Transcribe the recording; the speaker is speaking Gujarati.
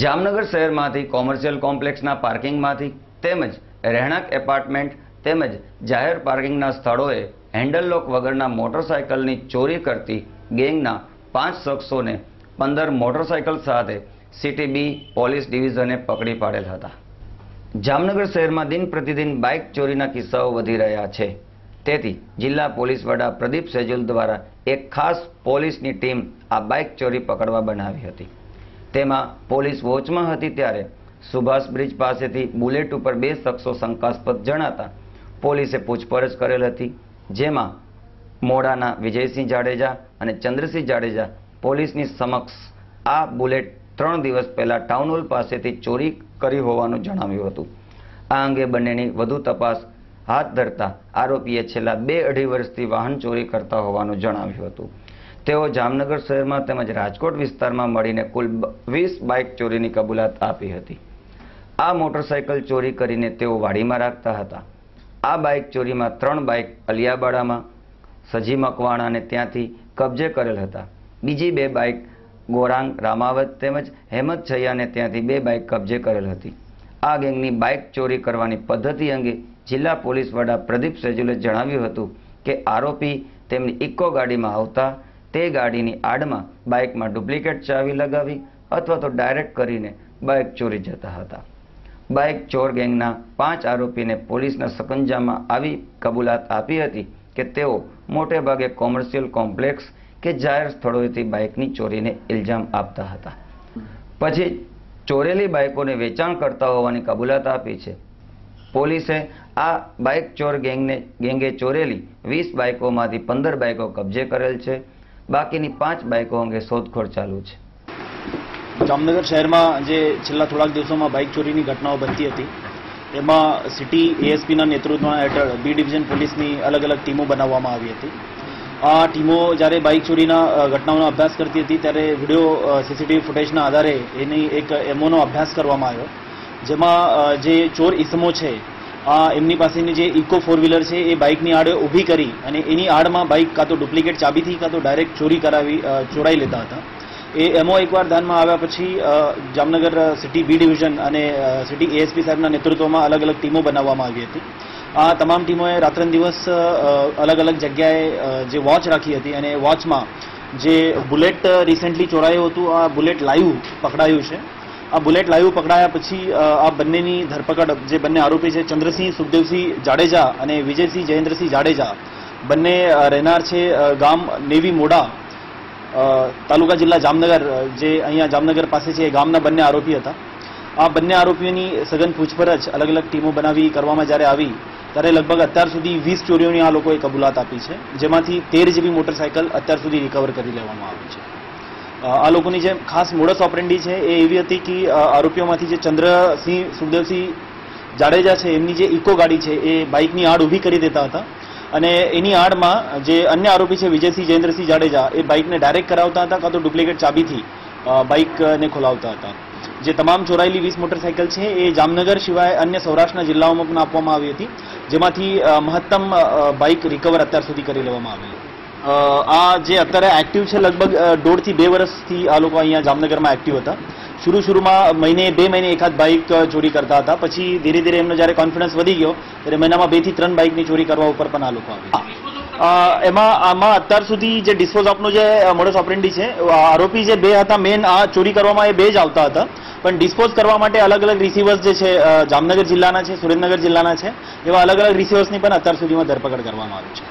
જામનગર શહેરમાંથી કોમર્શિયલ કોમ્પ્લેક્સના પાર્કિંગમાંથી તેમજ રહેણાંક એપાર્ટમેન્ટ તેમજ જાહેર પાર્કિંગના સ્થળોએ હેન્ડલ લોક વગરના મોટરસાયકલની ચોરી કરતી ગેંગના પાંચ શખ્સોને પંદર મોટરસાયકલ સાથે સિટી બી પોલીસ ડિવિઝને પકડી પાડેલ હતા. જામનગર શહેરમાં દિન પ્રતિદિન બાઇક ચોરીના કિસ્સાઓ વધી રહ્યા છે. તેથી જિલ્લા પોલીસ વડા પ્રદીપ સેજુલ દ્વારા એક ખાસ પોલીસની ટીમ આ બાઇક ચોરી પકડવા બનાવી હતી. તેમાં પોલીસ વોચમાં હતી ત્યારે સુભાષ બ્રિજ પાસેથી બુલેટ ઉપર બે શખ્સો શંકાસ્પદ જણાતા પોલીસે પૂછપરછ કરેલ હતી, જેમાં મોડાના વિજયસિંહ જાડેજા અને ચંદ્રસિંહ જાડેજા પોલીસની સમક્ષ આ બુલેટ ત્રણ દિવસ પહેલા ટાઉન હોલ પાસેથી ચોરી કરી હોવાનું જણાવ્યું હતું. આ અંગે બંનેની વધુ તપાસ હાથ ધરતા આરોપીએ છેલ્લા બે અઢી વર્ષથી વાહન ચોરી કરતા હોવાનું જણાવ્યું હતું. તેઓ જામનગર શહેરમાં તેમજ રાજકોટ વિસ્તારમાં મળીને કુલ વીસ બાઇક ચોરીની કબૂલાત આપી હતી. આ મોટરસાયકલ ચોરી કરીને તેઓ વાડીમાં રાખતા હતા. આ બાઇક ચોરીમાં ત્રણ બાઇક અલિયાબાડામાં, સજી મકવાણાને ત્યાંથી કબજે કરેલ હતા. બીજી બે બાઇક ગોરાંગ રામાવત તેમજ હેમત છૈયાને ત્યાંથી બે બાઇક કબજે કરેલ હતી. આ ગેંગની બાઇક ચોરી કરવાની પદ્ધતિ અંગે જિલ્લા પોલીસ વડા પ્રદીપ સેજુલે જણાવ્યું હતું કે આરોપી તેમની ઇકો ગાડીમાં આવતા તે ગાડીની આડમાં બાઇકમાં ડુપ્લિકેટ ચાવી લગાવી અથવા તો ડાયરેક્ટ કરીને બાઇક ચોરી જતા હતા. બાઇક ચોર ગેંગના પાંચ આરોપીને પોલીસના સકંજામાં આવી કબૂલાત આપી હતી કે તેઓ મોટે ભાગે કોમર્શિયલ કોમ્પ્લેક્સ કે જાહેર સ્થળોએથી બાઇકની ચોરીને ઇલ્ઝામ આપતા હતા. પછી ચોરેલી બાઇકોને વેચાણ કરતા હોવાની કબૂલાત આપી છે. પોલીસે આ બાઇક ચોર ગેંગને ગેંગે ચોરેલી વીસ બાઇકોમાંથી પંદર બાઇકો કબજે કરેલ છે. બાકીની પાંચ બાઇકો અંગે શોધખોળ ચાલુ છે. જામનગર શહેરમાં જે છેલ્લા થોડાક દિવસોમાં બાઇક ચોરીની ઘટનાઓ બનતી હતી. એમાં સિટી એએસપીના નેતૃત્વમાં હેઠળ બી ડિવિઝન પોલીસની અલગ અલગ ટીમો બનાવવામાં આવી હતી. આ ટીમો જ્યારે બાઇક ચોરીના ઘટનાઓનો અભ્યાસ કરતી હતી ત્યારે વીડિયો સીસીટીવી ફૂટેજના આધારે એની એક એમઓનો અભ્યાસ કરવામાં આવ્યો. જેમાં જે ચોર ઇસમો છે એમની પાસેની જે ઇકો ફોર વ્હીલર છે, એ બાઇકની આડે ઊભી કરી અને એની આડમાં બાઇક કાં તો ડુપ્લિકેટ ચાબીથી કાં તો ડાયરેક્ટ ચોરી કરાવી ચોરાઈ લેતા હતા. એ એમો એકવાર ધ્યાનમાં આવ્યા પછી જામનગર સિટી બી ડિવિઝન અને સિટી એએસપી સાહેબના નેતૃત્વમાં અલગ અલગ ટીમો બનાવવામાં આવી હતી. આ તમામ ટીમોએ રાત્રન દિવસ અલગ અલગ જગ્યાએ જે વોચ રાખી હતી અને વોચમાં જે બુલેટ રિસેન્ટલી ચોરાયું હતું, આ બુલેટ લાઈવ પકડાયું છે. આ બુલેટ લાઈવ પકડાયા પછી આ બંનેની ધરપકડ, જે બંને આરોપી છે, ચંદ્રસિંહ સુખદેવસિંહ જાડેજા અને વિજયસિંહ જયેન્દ્રસિંહ જાડેજા, બંને રહેનાર છે ગામ નેવી મોડા તાલુકા જિલ્લા જામનગર જે અહીંયા જામનગર પાસે છે, એ ગામના બંને આરોપી હતા. આ બંને આરોપીઓની સઘન પૂછપરછ અલગ અલગ ટીમો બનાવી કરવામાં જ્યારે આવી, ત્યારે લગભગ અત્યાર સુધી વીસ ચોરીઓની આ લોકોએ કબૂલાત આપી છે, જેમાંથી તેર જેવી મોટરસાયકલ અત્યાર સુધી રિકવર કરી લેવામાં આવી છે. આ લોકોની જે ખાસ મોડસ ઓપરેન્ડી છે, એ એવી હતી કે આરોપીઓમાંથી જે ચંદ્રસિંહ સુખદેવસિંહ જાડેજા છે, એમની જે ઇકો ગાડી છે, એ બાઇકની આડ ઊભી કરી દેતા હતા. અને એની આડમાં જે અન્ય આરોપી છે, વિજયસિંહ, જયેન્દ્રસિંહ જાડેજા, એ બાઇકને ડાયરેક્ટ કરાવતા હતા કાં તો ડુપ્લિકેટ ચાબીથી બાઇકને ખોલાવતા હતા. જે તમામ ચોરાયેલી વીસ મોટરસાયકલ છે, એ જામનગર સિવાય અન્ય સૌરાષ્ટ્રના જિલ્લાઓમાં પણ આપવામાં આવી હતી, જેમાંથી મહત્તમ બાઇક રિકવર અત્યાર સુધી કરી લેવામાં આવેલી. આ જે અત્યારે એક્ટિવ છે, લગભગ દોઢથી બે વર્ષથી આ લોકો અહીંયા જામનગરમાં એક્ટિવ હતા. શરૂ શરૂમાં મહિને, બે મહિને એકાદ બાઇક ચોરી કરતા હતા. પછી ધીરે ધીરે એમનો જ્યારે કોન્ફિડન્સ વધી ગયો, ત્યારે મહિનામાં બેથી ત્રણ બાઇકની ચોરી કરવા ઉપર પણ આ લોકો એમાં, આમાં અત્યાર સુધી જે ડિસ્પોઝ આપનો જે મોડસ ઓપરેન્ડી છે આરોપી જે બે હતા મેન આ ચોરી કરવામાં એ બે જ આવતા હતા. પણ ડિસ્પોઝ કરવા માટે અલગ અલગ રિસીવર્સ જે છે જામનગર જિલ્લાના છે, સુરેન્દ્રનગર જિલ્લાના છે, એવા અલગ અલગ રિસીવર્સની પણ અત્યાર સુધીમાં ધરપકડ કરવામાં આવી છે.